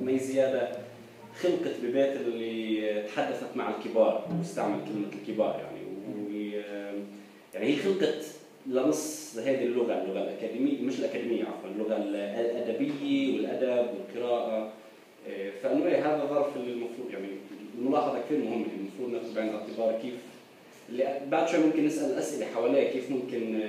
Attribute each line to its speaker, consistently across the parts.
Speaker 1: مي زيادة خلقت ببيت اللي تحدثت مع الكبار واستعمل كلمة الكبار يعني. يعني هي خلقت لنص هذه اللغة اللغة الأكاديمية مش الأكاديمية عفوا اللغة الأدبية والأدب والقراءة. فانه هذا ظرف المفروض يعني الملاحظة كثير مهمة المفروض ناخذ بعين الاعتبار كيف اللي بعد شوي ممكن نسأل أسئلة حواليه كيف ممكن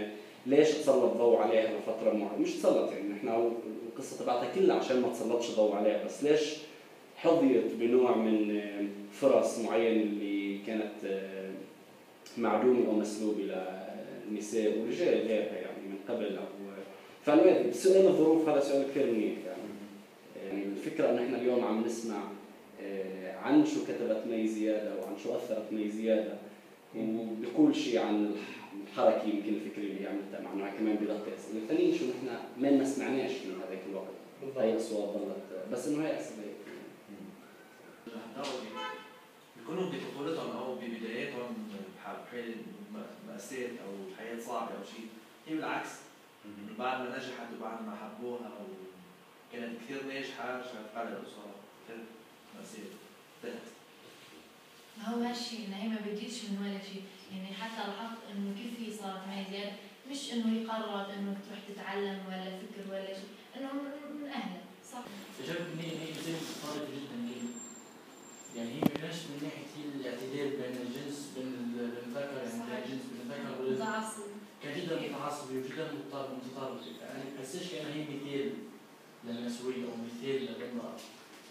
Speaker 1: ليش تسلط ضوء عليها لفترة معينة. مش تسلط يعني نحن القصة تبعتها كلها عشان ما تسلطش ضوء عليها. بس ليش حظيت بنوع من آه، فرص معينة اللي كانت معدومة أو مسلوبة للنساء ورجال غيرها يعني من قبل أو فالسؤال سؤال الظروف هذا سؤال كثير منيح يعني. يعني الفكرة انه إحنا اليوم عم نسمع آه، عن شو كتبت مي زيادة وعن شو أثرت مي زيادة وبكل شيء عن الحركه يمكن الفكريه اللي عملتها مع انه كمان بيغطي اسئله ثانيين شو نحن ما ما سمعناش من هذاك الوقت هي اصوات ضلت. بس إنه هي اسئله
Speaker 2: بيكونوا بطفولتهم أو ببداياتهم مأساة أو حياة صعبة أو شيء. هي بالعكس. بعد ما نجحت وبعد ما حبوها كانت كثير ناجحة رجعت وصارت كثير مأساة.
Speaker 3: هالشيء انه هي ما بتجيش من ولا شيء. يعني حتى لاحظت إنه كيف هي صارت معي زيادة. مش إنه هي قررت إنه تروح تتعلم ولا فكر ولا شيء. إنه من اهلها صح.
Speaker 4: فجأة ان هي زي متطرفة جدا يعني هي ما كانش من ناحية هي الاعتدال بين الجنس بين الذكر يعني بين الجنس بين الذكر والانثى كان جدا متعصبة وجدا متطرفة يعني ما بحسش كأنها هي مثال للنسوية أو مثال للامرأة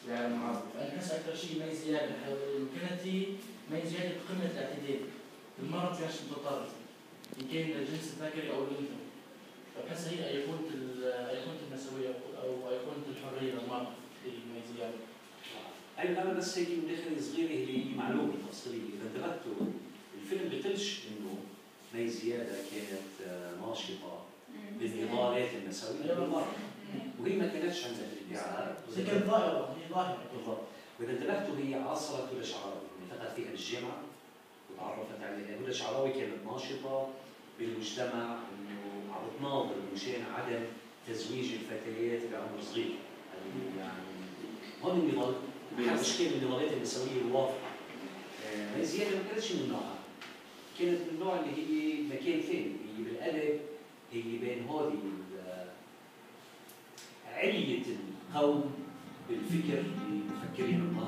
Speaker 4: العالم العربي. فأنا بحس أكثر شيء مي زيادة كانت هي مي زيادة بقمة الاعتدال المرأة ما كانتش متطرفة إن كان الجنس الذكري أو الأنثى فبحس هي النسوية أو أيقونة الحرية للمرأة في مي زيادة
Speaker 5: أنا أنا بس هيك مداخلة صغيرة هي معلومة تفصيلية. إذا انتبهتوا الفيلم بيقولش إنه مي زيادة كانت ناشطة بالنضالات النسوية بالمرة وهي ما كانتش عندها الادعاء
Speaker 4: هي كانت ظاهرة هي ظاهرة.
Speaker 5: بالضبط. وإذا انتبهتوا هي عاصرت هدى شعراوي التقت فيها الجامعة وتعرفت عليها. هدى شعراوي كانت ناشطة بالمجتمع إنه عم بتناضل مشان عدم تزويج الفتيات بعمر صغير. يعني هون النضال مشكلة من النضالات النسوية الواضحة. آه زيادة ما كانتش من نوعها. كانت من النوع اللي هي مكان ثاني. هي بالأدب هي بين هذه علية القوم بالفكر for getting along.